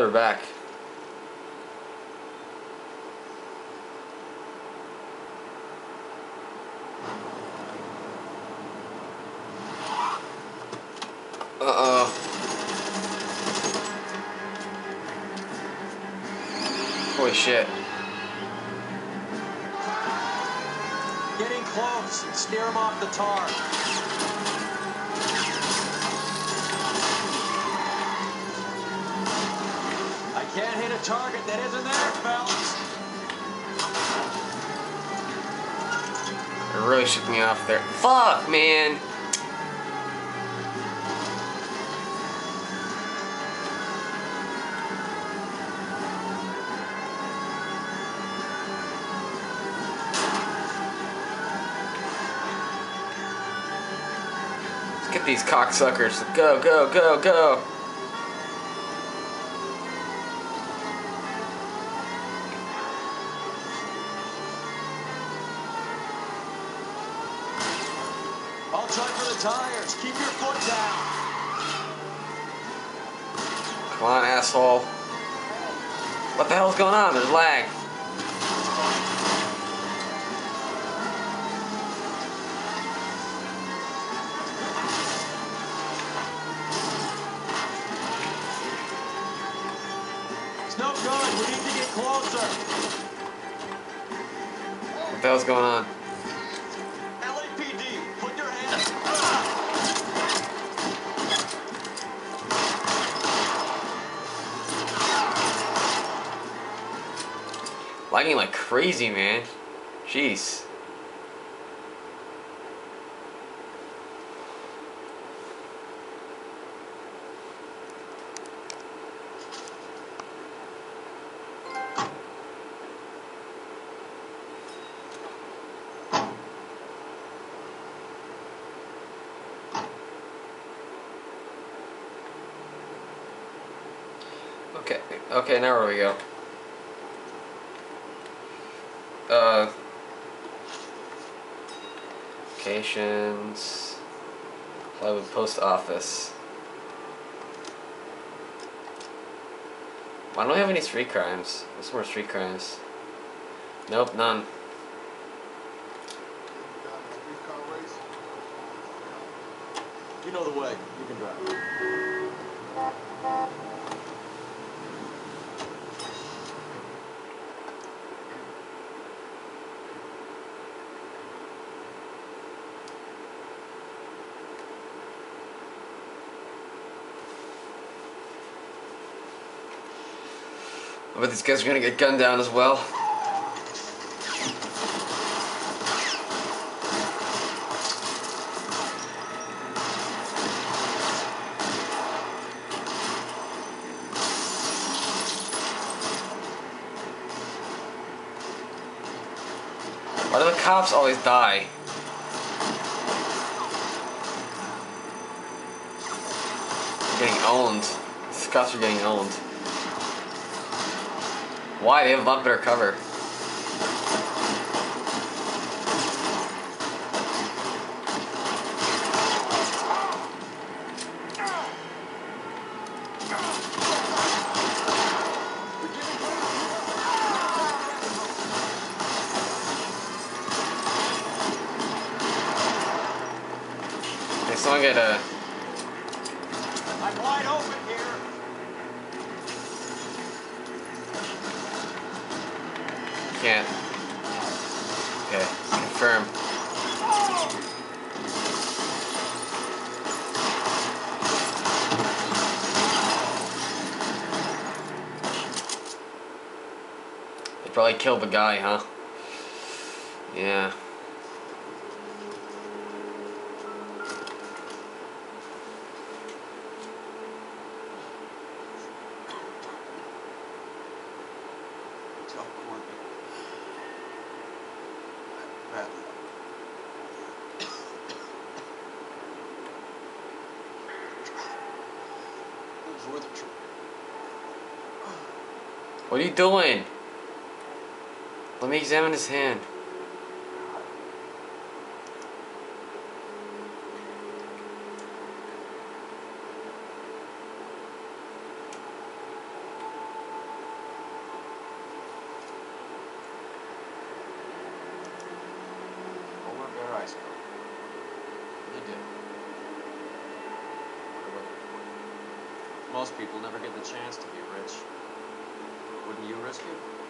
We're back. Uh-oh. Holy shit. Getting close. Steer him off the tar. Can't hit a target that isn't there, fellas. It really shook me off there. Fuck, man. Let's get these cocksuckers. Go, go, go, go. I'll try for the tires. Keep your foot down. Come on, asshole. What the hell's going on? There's lag. It's no good. We need to get closer. What the hell's going on? Lagging like crazy, man. Jeez. Okay, okay, now where we go? Uh, locations, Hollywood Post Office. Why don't we have any street crimes? What's more street crimes? Nope, none. You know the way. You can drive. I bet these guys are gonna get gunned down as well. Why do the cops always die? Getting owned. These cops are getting owned. Why? They have a lot better cover. Someone get a. I'm wide open here. Can't. Okay, confirm. They probably killed the guy, huh? Yeah. Trip. What are you doing? Let me examine his hand. Most people never get the chance to be rich. Wouldn't you risk it?